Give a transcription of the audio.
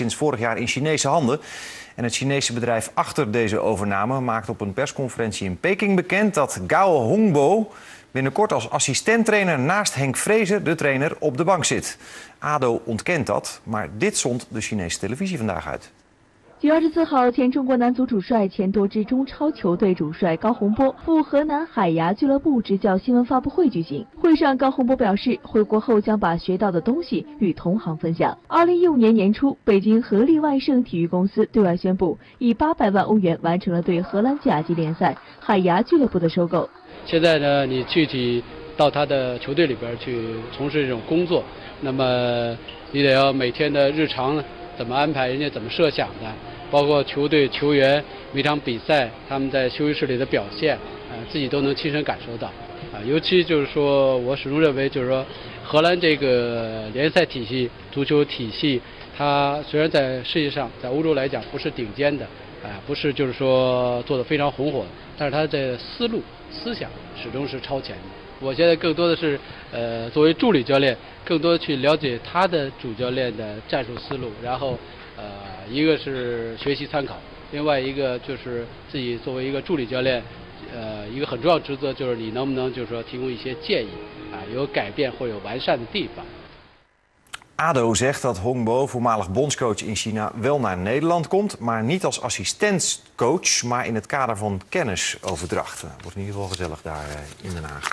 sinds vorig jaar in Chinese handen. En het Chinese bedrijf achter deze overname maakt op een persconferentie in Peking bekend dat Gao Hongbo binnenkort als assistenttrainer naast Henk Vrezer, de trainer, op de bank zit. ADO ontkent dat, maar dit zond de Chinese televisie vandaag uit. 九月二十四号，前中国男足主帅、前多支中超球队主帅高洪波赴河南海牙俱乐部执教新闻发布会举行。会上，高洪波表示，回国后将把学到的东西与同行分享。二零一五年年初，北京合力万盛体育公司对外宣布，以八百万欧元完成了对荷兰甲级联赛海牙俱乐部的收购。现在呢，你具体到他的球队里边去从事这种工作，那么你得要每天的日常怎么安排，人家怎么设想的。包括球队球员每场比赛他们在休息室里的表现，啊，自己都能亲身感受到，啊，尤其就是说我始终认为，就是说荷兰这个联赛体系、足球体系，它虽然在世界上在欧洲来讲不是顶尖的，啊，不是就是说做的非常红火，但是它的思路、思想始终是超前的。我现在更多的是，呃，作为助理教练，更多的去了解他的主教练的战术思路，然后。呃，一个是学习参考，另外一个就是自己作为一个助理教练，呃，一个很重要职责就是你能不能就是说提供一些建议，啊，有改变或有完善的地方。ADO zegt dat Hongbo, voormalig bondscoach in China, wel naar Nederland komt, maar niet als assistentcoach, maar in het kader van kennisoverdracht. Wordt in ieder geval gezellig daar in Den Haag.